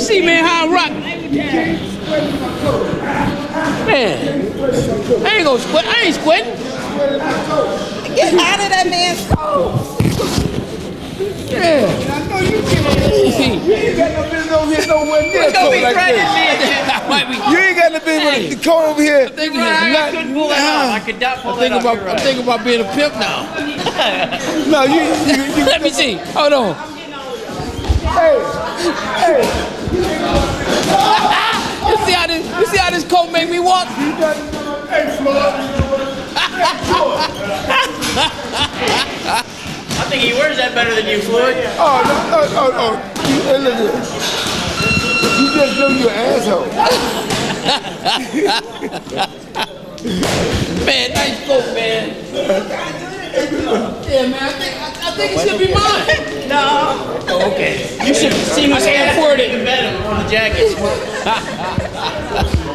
see, man, how I rock. Man, I ain't gonna sweat. I ain't sweating. Get out of that man's coat. Yeah. I know you can't. See, You ain't got no business over here nowhere near a coat be like threatening this. me. I might be. You ain't got no business Hey. with the coat over here. thinking Right, I Not- couldn't pull it off. I could not pull I'm it thinking off. about. I'm right. thinking about being a pimp now. No, you, you, you Let me see. Hold on. hey, coat make me walk? hey, Floyd. I think he wears that better than you, Floyd. Oh, no, oh, oh, oh. You, hey, look at this. You just know you're an asshole. Man, nice coat, man. Yeah, man. I think I, I think it should be mine. No. Oh, okay. You should see who's I can't afford it. even better than one of the jackets.